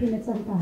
พี่นักสันตา